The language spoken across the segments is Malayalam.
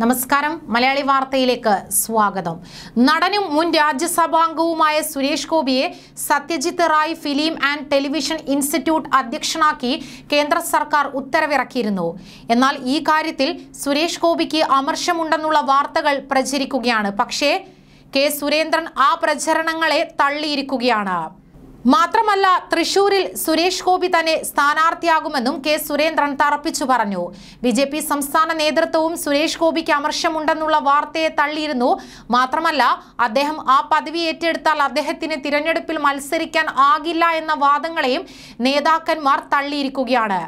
നമസ്കാരം. മലയാളി വാർത്തയിലേക്ക് സ്വാഗതം. നടനും മുൻ രാജ്യസഭാംഗവുമായ സുരേഷ് ഗോപിയെ Satyajit Ray film and television institute അധ്യക്ഷനാക്കി കേന്ദ്ര സർക്കാർ ഉത്തരവിറക്കിയിരുന്നു. എന്നാൽ ഈ കാര്യത്തിൽ സുരേഷ് ഗോപിക്ക് അമർഷമുണ്ടെന്നുള്ള വാർത്തകൾ പ്രചരിക്കുകയാണ്. പക്ഷേ കെ സുരേന്ദ്രൻ ആ പ്രചരണങ്ങളെ തള്ളിയിരിക്കുകയാണ്. മാത്രമല്ല തൃശൂരിൽ സുരേഷ് ഗോപി തന്നെ സ്ഥാനാർത്ഥിയാകുമെന്നും കെ സുരേന്ദ്രൻ തറപ്പിച്ചു പറഞ്ഞു. ബി ജെ പി സംസ്ഥാന നേതൃത്വവും സുരേഷ് ഗോപിക്ക് അമർഷമുണ്ടെന്നുള്ള വാർത്തയെ തള്ളിയിരുന്നു. മാത്രമല്ല അദ്ദേഹം ആ പദവി ഏറ്റെടുത്താൽ അദ്ദേഹത്തിന് തിരഞ്ഞെടുപ്പിൽ മത്സരിക്കാൻ ആകില്ല എന്ന വാദങ്ങളെയും നേതാക്കന്മാർ തള്ളിയിരിക്കുകയാണ്.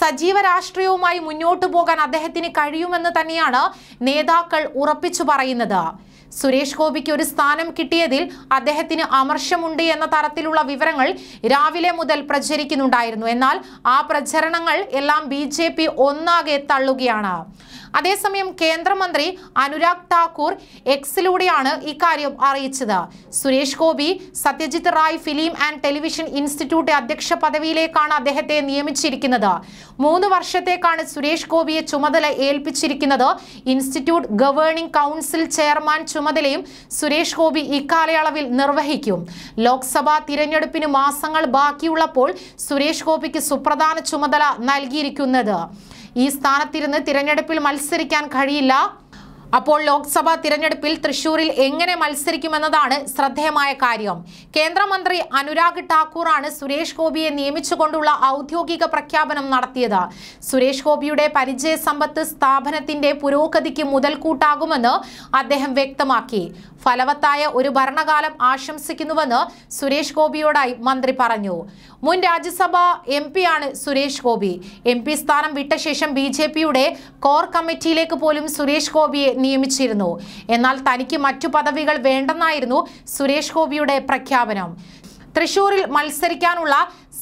സജീവ രാഷ്ട്രീയവുമായി മുന്നോട്ടു പോകാൻ അദ്ദേഹത്തിന് കഴിയുമെന്ന് തന്നെയാണ് നേതാക്കൾ ഉറപ്പിച്ചു പറയുന്നത്. സുരേഷ് ഗോപിക്ക് ഒരു സ്ഥാനം കിട്ടിയതിൽ അദ്ദേഹത്തിന് അമർഷമുണ്ട് എന്ന തരത്തിലുള്ള വിവരങ്ങൾ രാവിലെ മുതൽ പ്രചരിക്കുന്നുണ്ടായിരുന്നു. എന്നാൽ ആ പ്രചരണങ്ങൾ എല്ലാം ബി ഒന്നാകെ തള്ളുകയാണ്. അതേസമയം കേന്ദ്രമന്ത്രി അനുരാഗ് ഠാക്കൂർ എക്സിലൂടെയാണ് ഇക്കാര്യം അറിയിച്ചത്. Suresh Gopi Satyajit Ray film and television institute അധ്യക്ഷ പദവിയിലേക്കാണ് അദ്ദേഹത്തെ നിയമിച്ചിരിക്കുന്നത്. മൂന്ന് വർഷത്തേക്കാണ് സുരേഷ് ഗോപിയെ ചുമതല ഏൽപ്പിച്ചിരിക്കുന്നത്. ഇൻസ്റ്റിറ്റ്യൂട്ട് ഗവേണിംഗ് കൗൺസിൽ ചെയർമാൻ ചുമതലയും സുരേഷ് ഗോപി ഇക്കാലയളവിൽ നിർവഹിക്കും. ലോക്സഭാ തിരഞ്ഞെടുപ്പിന് മാസങ്ങൾ ബാക്കിയുള്ളപ്പോൾ സുരേഷ് ഗോപിക്ക് സുപ്രധാന ചുമതല നൽകിയിരിക്കുന്നത്. ഈ സ്ഥാനത്തിരുന്ന് തിരഞ്ഞെടുപ്പിൽ മത്സരിക്കാൻ കഴിയില്ല. അപ്പോൾ ലോക്സഭാ തിരഞ്ഞെടുപ്പിൽ തൃശൂരിൽ എങ്ങനെ മത്സരിക്കുമെന്നതാണ് ശ്രദ്ധേയമായ കാര്യം. കേന്ദ്രമന്ത്രി അനുരാഗ് ഠാക്കൂറാണ് സുരേഷ് ഗോപിയെ നിയമിച്ചുകൊണ്ടുള്ള ഔദ്യോഗിക പ്രഖ്യാപനം നടത്തിയത്. സുരേഷ് ഗോപിയുടെ പരിചയ സമ്പത്ത് സ്ഥാപനത്തിന്റെ പുരോഗതിക്ക് മുതൽക്കൂട്ടാകുമെന്ന് അദ്ദേഹം വ്യക്തമാക്കി. ഫലവത്തായ ഒരു ഭരണകാലം ആശംസിക്കുന്നുവെന്ന് സുരേഷ് ഗോപിയോടായി മന്ത്രി പറഞ്ഞു. മുൻ രാജ്യസഭ എം പിയാണ് സുരേഷ് ഗോപി. എം സ്ഥാനം വിട്ട ശേഷം ബി കോർ കമ്മിറ്റിയിലേക്ക് പോലും സുരേഷ് ഗോപിയെ നിയമിച്ചിരുന്നു. എന്നാൽ തനിക്ക് മറ്റു പദവികൾ വേണ്ടെന്നായിരുന്നു സുരേഷ് ഗോപിയുടെ പ്രഖ്യാപനം. തൃശൂരിൽ മത്സരിക്കാനുള്ള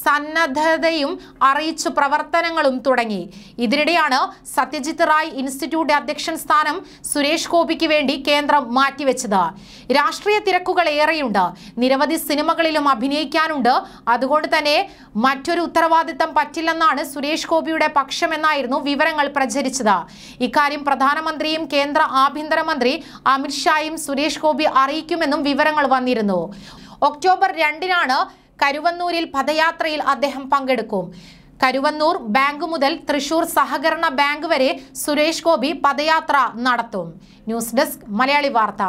സന്നദ്ധതയും അറിയിച്ചു പ്രവർത്തനങ്ങളും തുടങ്ങി. ഇതിനിടെയാണ് സത്യജിത്ത് റായ് ഇൻസ്റ്റിറ്റ്യൂട്ട് അധ്യക്ഷൻ സ്ഥാനം സുരേഷ് ഗോപിക്ക് വേണ്ടി കേന്ദ്രം മാറ്റിവെച്ചത്. രാഷ്ട്രീയ തിരക്കുകൾ ഏറെയുണ്ട്. നിരവധി സിനിമകളിലും അഭിനയിക്കാനുണ്ട്. അതുകൊണ്ട് തന്നെ മറ്റൊരു ഉത്തരവാദിത്തം പറ്റില്ലെന്നാണ് സുരേഷ് ഗോപിയുടെ പക്ഷമെന്നായിരുന്നു വിവരങ്ങൾ പ്രചരിച്ചത്. ഇക്കാര്യം പ്രധാനമന്ത്രിയും കേന്ദ്ര ആഭ്യന്തരമന്ത്രി അമിത്ഷായും സുരേഷ് ഗോപി അറിയിക്കുമെന്നും വിവരങ്ങൾ വന്നിരുന്നു. ഒക്ടോബർ രണ്ടിനാണ് കരുവന്നൂരിൽ പദയാത്രയിൽ അദ്ദേഹം പങ്കെടുക്കും. കരുവന്നൂർ ബാങ്ക് മുതൽ തൃശൂർ സഹകരണ ബാങ്ക് വരെ സുരേഷ് ഗോപി പദയാത്ര നടത്തും. ന്യൂസ് ഡെസ്ക് മലയാളി വാർത്ത.